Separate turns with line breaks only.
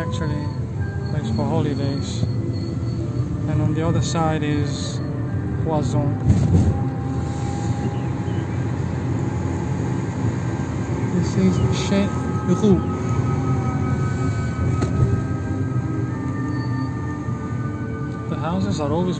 actually, place for holidays. And on the other side is Poisson. This is Chez Roux. The houses are always